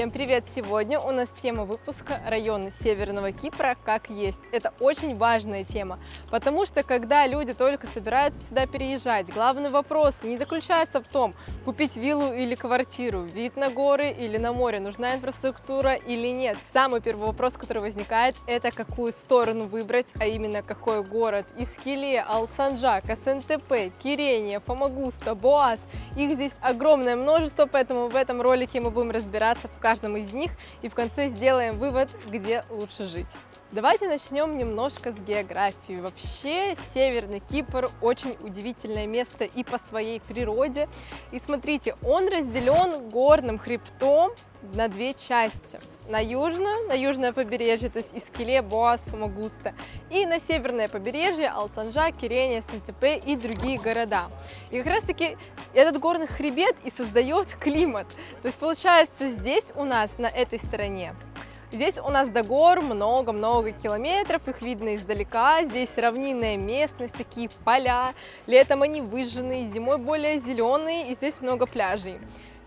Всем привет! Сегодня у нас тема выпуска районы Северного Кипра как есть. Это очень важная тема, потому что когда люди только собираются сюда переезжать, главный вопрос не заключается в том, купить виллу или квартиру, вид на горы или на море, нужна инфраструктура или нет. Самый первый вопрос, который возникает, это какую сторону выбрать, а именно какой город. Искеле, Алсанжак, СНТП, Кирения, Фомагуста, Боас. Их здесь огромное множество, поэтому в этом ролике мы будем разбираться в каждом из них и в конце сделаем вывод, где лучше жить. Давайте начнем немножко с географии. Вообще, Северный Кипр очень удивительное место и по своей природе. И смотрите, он разделен горным хребтом на две части. На южную, на южное побережье, то есть Искеле, Боас, Фомагуста, и на северное побережье Алсанжа, Кирения, Сантепе и другие города. И как раз таки этот горный хребет и создает климат. То есть получается здесь у нас, на этой стороне, Здесь у нас до гор много-много километров, их видно издалека. Здесь равнинная местность, такие поля. Летом они выжженные, зимой более зеленые, и здесь много пляжей.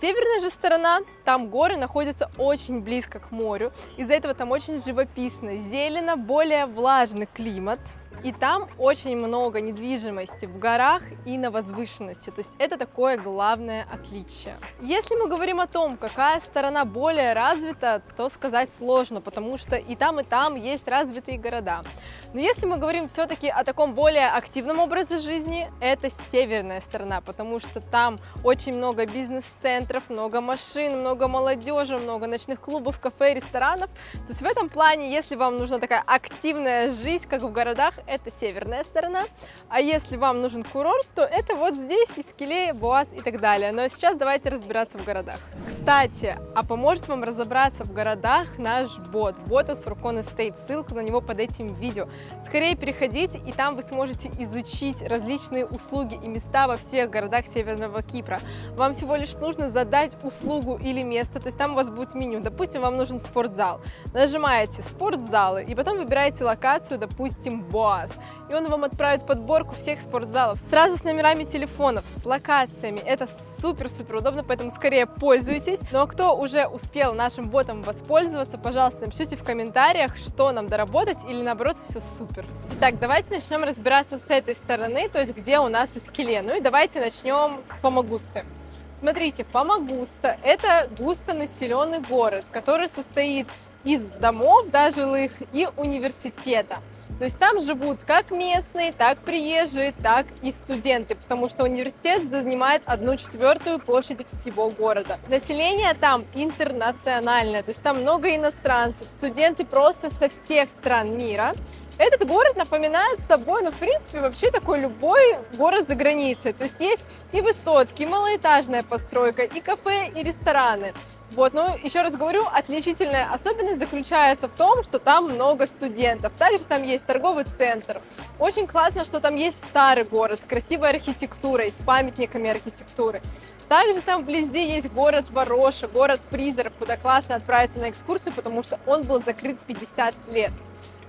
Северная же сторона, там горы находятся очень близко к морю, из-за этого там очень живописно, зелено, более влажный климат, и там очень много недвижимости в горах и на возвышенности. То есть это такое главное отличие. Если мы говорим о том, какая сторона более развита, то сказать сложно, потому что и там, и там есть развитые города. Но если мы говорим все-таки о таком более активном образе жизни, это северная сторона, потому что там очень много бизнес-центров, много машин, много молодежи, много ночных клубов, кафе, ресторанов. То есть в этом плане, если вам нужна такая активная жизнь, как в городах, это северная сторона. А если вам нужен курорт, то это вот здесь, Искеле, Буаз и так далее. Но сейчас давайте разбираться в городах. Кстати, а поможет вам разобраться в городах наш бот, бот Суркон Estate. Ссылка на него под этим видео. Скорее переходите, и там вы сможете изучить различные услуги и места во всех городах Северного Кипра. Вам всего лишь нужно задать услугу или место, то есть там у вас будет меню. Допустим, вам нужен спортзал. Нажимаете спортзалы, и потом выбираете локацию, допустим, Боа вас. И он вам отправит подборку всех спортзалов сразу с номерами телефонов, с локациями. Это супер-супер удобно, поэтому скорее пользуйтесь. Ну а кто уже успел нашим ботом воспользоваться, пожалуйста, напишите в комментариях, что нам доработать или наоборот все супер. Итак, давайте начнем разбираться с этой стороны, то есть где у нас Искеле. Ну и давайте начнем с Фомагусты. Смотрите, Фомагуста – это густонаселенный город, который состоит из домов, да, жилых и университета. То есть там живут как местные, так приезжие, так и студенты, потому что университет занимает одну четвертую площади всего города. Население там интернациональное, то есть там много иностранцев, студенты просто со всех стран мира. Этот город напоминает собой, ну, в принципе, вообще такой любой город за границей. То есть есть и высотки, и малоэтажная постройка, и кафе, и рестораны. Вот, но еще раз говорю, отличительная особенность заключается в том, что там много студентов. Также там есть торговый центр. Очень классно, что там есть старый город с красивой архитектурой, с памятниками архитектуры. Также там вблизи есть город Вороша, город-призрак, куда классно отправиться на экскурсию, потому что он был закрыт 50 лет.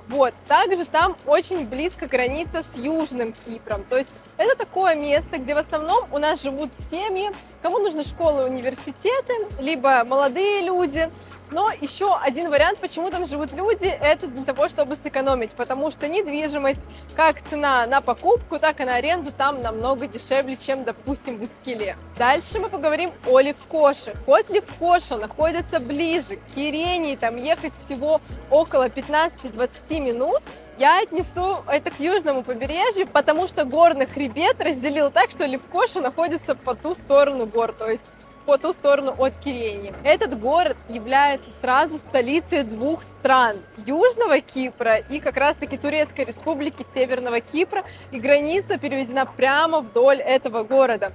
Вот. Также там очень близко граница с Южным Кипром. То есть это такое место, где в основном у нас живут семьи, кому нужны школы и университеты, либо молодые люди, но еще один вариант, почему там живут люди, это для того, чтобы сэкономить, потому что недвижимость, как цена на покупку, так и на аренду там намного дешевле, чем, допустим, в Искеле. Дальше мы поговорим о Левкоше. Хоть Левкоша находится ближе к Кирении, там ехать всего около 15-20 минут, я отнесу это к южному побережью, потому что горный хребет разделил так, что Левкоша находится по ту сторону гор, то есть по ту сторону от Кирени. Этот город является сразу столицей двух стран. Южного Кипра и как раз-таки Турецкой республики Северного Кипра. И граница переведена прямо вдоль этого города.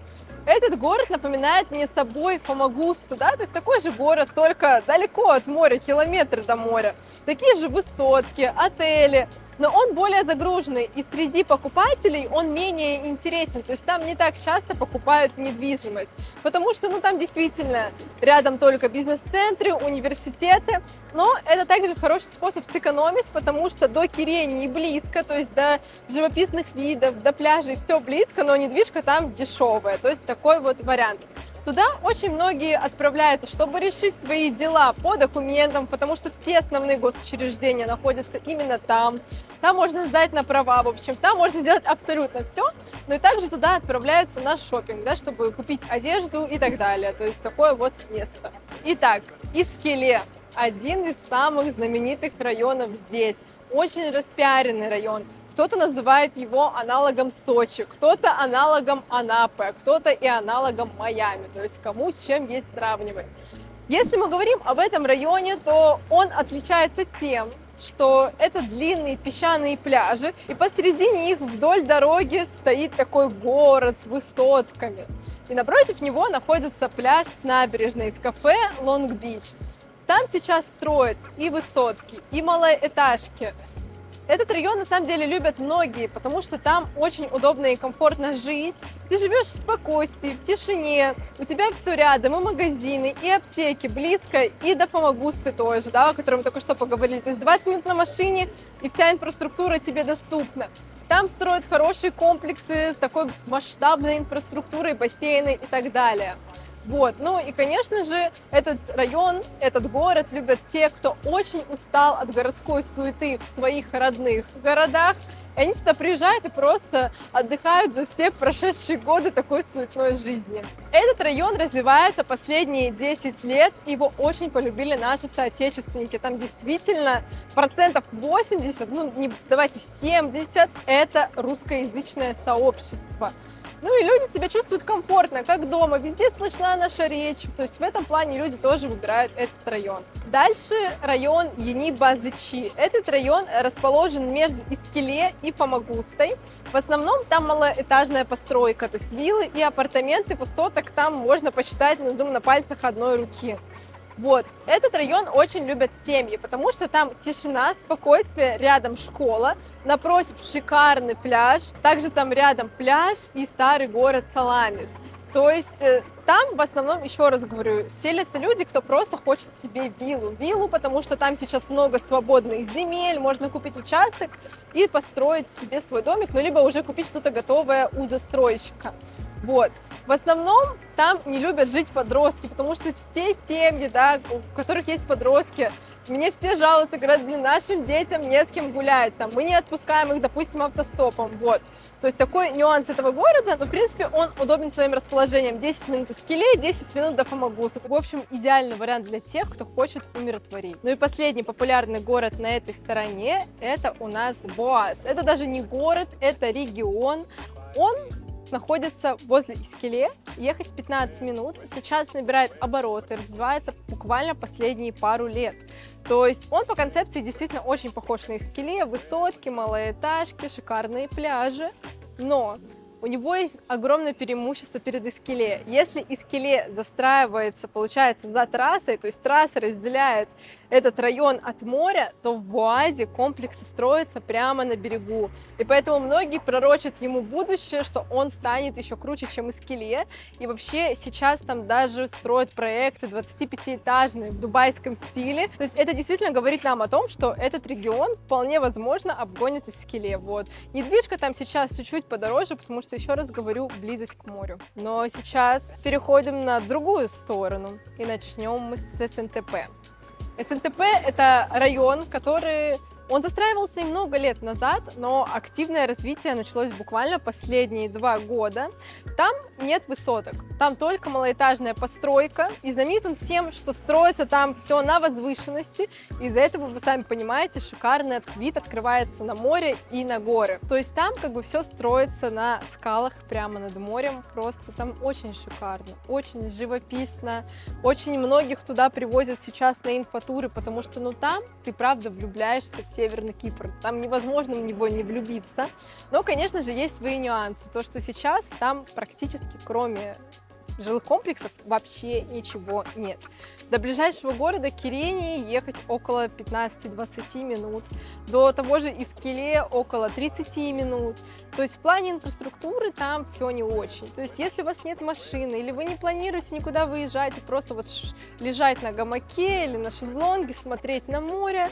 Этот город напоминает мне собой Фомагусту, да, то есть такой же город, только далеко от моря, километры до моря. Такие же высотки, отели, но он более загруженный, и среди покупателей он менее интересен, то есть там не так часто покупают недвижимость, потому что, ну, там действительно рядом только бизнес-центры, университеты, но это также хороший способ сэкономить, потому что до Кирении близко, то есть до живописных видов, до пляжей все близко, но недвижка там дешевая, то есть такой вот вариант. Туда очень многие отправляются, чтобы решить свои дела по документам, потому что все основные госучреждения находятся именно там. Там можно сдать на права, в общем, там можно сделать абсолютно все. Но и также туда отправляются на шопинг, да, чтобы купить одежду и так далее. То есть такое вот место. Итак, Искеле один из самых знаменитых районов здесь. Очень распиаренный район. Кто-то называет его аналогом Сочи, кто-то аналогом Анапы, а кто-то и аналогом Майами. То есть кому с чем есть сравнивать. Если мы говорим об этом районе, то он отличается тем, что это длинные песчаные пляжи, и посередине их вдоль дороги стоит такой город с высотками. И напротив него находится пляж с набережной из кафе Лонг-Бич. Там сейчас строят и высотки, и малоэтажки, этот район на самом деле любят многие, потому что там очень удобно и комфортно жить. Ты живешь в спокойствии, в тишине, у тебя все рядом, и магазины, и аптеки близко, и до Фомагусты тоже, да, о котором мы только что поговорили. То есть 20 минут на машине, и вся инфраструктура тебе доступна. Там строят хорошие комплексы с такой масштабной инфраструктурой, бассейны и так далее. Вот. Ну и, конечно же, этот район, этот город любят те, кто очень устал от городской суеты в своих родных городах. И они сюда приезжают и просто отдыхают за все прошедшие годы такой суетной жизни. Этот район развивается последние 10 лет. Его очень полюбили наши соотечественники. Там действительно процентов 80, ну не, давайте 70, это русскоязычное сообщество. Ну и люди себя чувствуют комфортно, как дома, везде слышна наша речь. То есть в этом плане люди тоже выбирают этот район. Дальше район Ени-Базычи. Этот район расположен между Искеле и Фомагустой. В основном там малоэтажная постройка, то есть виллы и апартаменты высоток там можно посчитать, ну, думаю, на пальцах одной руки. Вот. Этот район очень любят семьи, потому что там тишина, спокойствие, рядом школа, напротив шикарный пляж, также там рядом пляж и старый город Саламис. То есть э, там в основном, еще раз говорю, селятся люди, кто просто хочет себе виллу. Виллу, потому что там сейчас много свободных земель, можно купить участок и построить себе свой домик, ну либо уже купить что-то готовое у застройщика. Вот. В основном там не любят жить подростки, потому что все семьи, да, у которых есть подростки, мне все жалуются, говорят, блин, нашим детям не с кем гулять, там, мы не отпускаем их, допустим, автостопом, вот. То есть такой нюанс этого города, но, в принципе, он удобен своим расположением. 10 минут из Киле, 10 минут до Фомагуса. В общем, идеальный вариант для тех, кто хочет умиротворить. Ну и последний популярный город на этой стороне, это у нас Боас. Это даже не город, это регион. Он находится возле Искеле, ехать 15 минут, сейчас набирает обороты, развивается буквально последние пару лет. То есть он по концепции действительно очень похож на Искеле, высотки, малоэтажки, шикарные пляжи, но у него есть огромное преимущество перед Искеле. Если Искеле застраивается, получается, за трассой, то есть трасса разделяет этот район от моря, то в Буазе комплексы строятся прямо на берегу. И поэтому многие пророчат ему будущее, что он станет еще круче, чем Искеле. И вообще сейчас там даже строят проекты 25-этажные в дубайском стиле. То есть это действительно говорит нам о том, что этот регион вполне возможно обгонит Искеле. Вот. Недвижка там сейчас чуть-чуть подороже, потому что, еще раз говорю, близость к морю. Но сейчас переходим на другую сторону и начнем мы с СНТП. СНТП – это район, который он застраивался много лет назад, но активное развитие началось буквально последние два года. Там нет высоток, там только малоэтажная постройка, и знаменит он тем, что строится там все на возвышенности, из-за этого, вы сами понимаете, шикарный вид открывается на море и на горы. То есть там как бы все строится на скалах прямо над морем, просто там очень шикарно, очень живописно, очень многих туда привозят сейчас на инфотуры, потому что ну там ты правда влюбляешься в Северный Кипр. Там невозможно в него не влюбиться. Но, конечно же, есть свои нюансы. То, что сейчас там практически кроме жилых комплексов вообще ничего нет. До ближайшего города Кирении ехать около 15-20 минут, до того же Искеле около 30 минут. То есть в плане инфраструктуры там все не очень. То есть если у вас нет машины или вы не планируете никуда выезжать и просто вот лежать на гамаке или на шезлонге, смотреть на море,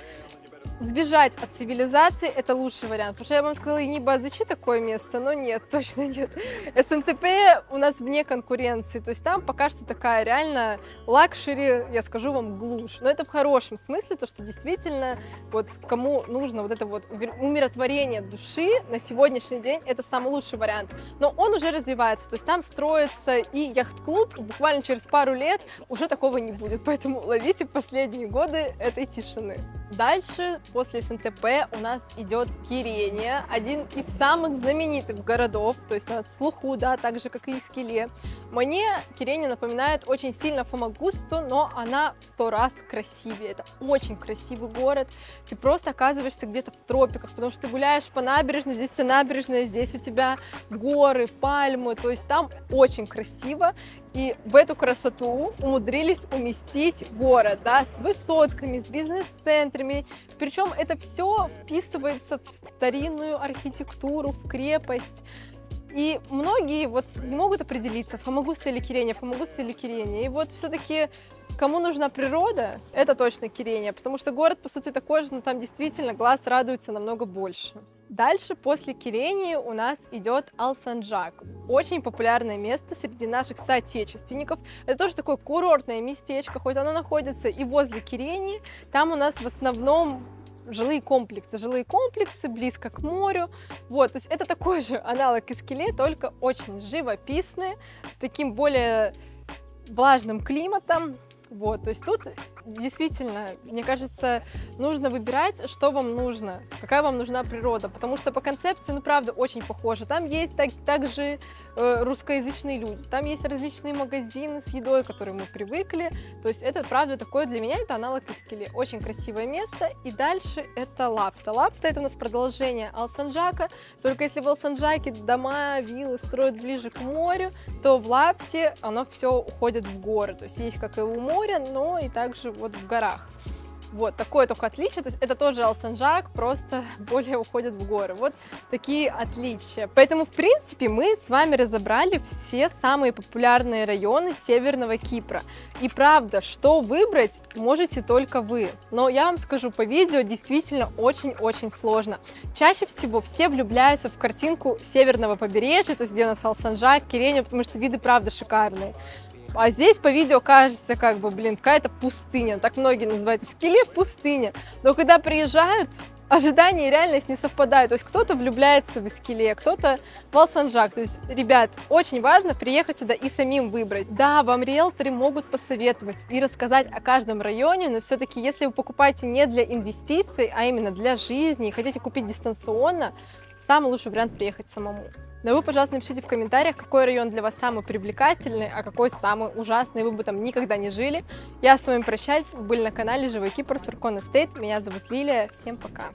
сбежать от цивилизации – это лучший вариант. Потому что я вам сказала, Богазичи такое место, но нет, точно нет. Эсентепе у нас вне конкуренции, то есть там пока что такая реально luxury, я скажу вам, глушь. Но это в хорошем смысле, то что действительно вот кому нужно вот это вот умиротворение души на сегодняшний день, это самый лучший вариант. Но он уже развивается, то есть там строится и яхт-клуб, буквально через пару лет уже такого не будет, поэтому ловите последние годы этой тишины. Дальше, после СНТП, у нас идет Кирения, один из самых знаменитых городов, то есть на слуху, да, так же, как и Искеле. Мне Кирения напоминает очень сильно Фомагусту, но она в сто раз красивее. Это очень красивый город. Ты просто оказываешься где-то в тропиках, потому что ты гуляешь по набережной, здесь тебя набережная, здесь у тебя горы, пальмы, то есть там очень красиво. И в эту красоту умудрились уместить город, да, с высотками, с бизнес-центрами. Причем это все вписывается в старинную архитектуру, в крепость. И многие вот не могут определиться, Фомагуста или Кирения, Фомагуста или Кирения. И вот все-таки кому нужна природа, это точно Кирения, потому что город, по сути, такой же, но там действительно глаз радуется намного больше. Дальше, после Кирении, у нас идет Алсанджак. Очень популярное место среди наших соотечественников. Это тоже такое курортное местечко, хоть оно находится и возле Кирении. Там у нас в основном жилые комплексы, жилые комплексы близко к морю. Вот, то есть это такой же аналог Искеле, только очень живописный, с таким более влажным климатом. Вот, то есть тут действительно, мне кажется, нужно выбирать, что вам нужно, какая вам нужна природа, потому что по концепции, ну, правда, очень похоже. Там есть так, также э, русскоязычные люди, там есть различные магазины с едой, к которым мы привыкли, то есть это, правда, такое для меня, это аналог Искели. Очень красивое место, и дальше это Лапта. Лапта — это у нас продолжение Алсанджака, только если в Алсанджаке дома, виллы строят ближе к морю, то в Лапте оно все уходит в горы, то есть есть как и у моря, но и также вот в горах. Вот, такое только отличие, то есть это тот же Алсанджак, просто более уходит в горы. Вот такие отличия. Поэтому, в принципе, мы с вами разобрали все самые популярные районы Северного Кипра. И правда, что выбрать, можете только вы. Но я вам скажу, по видео действительно очень-очень сложно. Чаще всего все влюбляются в картинку северного побережья, то есть где у нас Алсанджак, Кирения, потому что виды правда шикарные. А здесь по видео кажется, как бы, блин, какая-то пустыня. Так многие называют Скеле пустыня. Но когда приезжают, ожидания и реальность не совпадают. То есть кто-то влюбляется в Искеле, кто-то в Алсанжак. То есть, ребят, очень важно приехать сюда и самим выбрать. Да, вам риэлторы могут посоветовать и рассказать о каждом районе, но все-таки, если вы покупаете не для инвестиций, а именно для жизни и хотите купить дистанционно, самый лучший вариант приехать самому. Но вы, пожалуйста, напишите в комментариях, какой район для вас самый привлекательный, а какой самый ужасный, вы бы там никогда не жили. Я с вами прощаюсь, вы были на канале Живой Кипр, Суркон Эстейт, меня зовут Лилия, всем пока.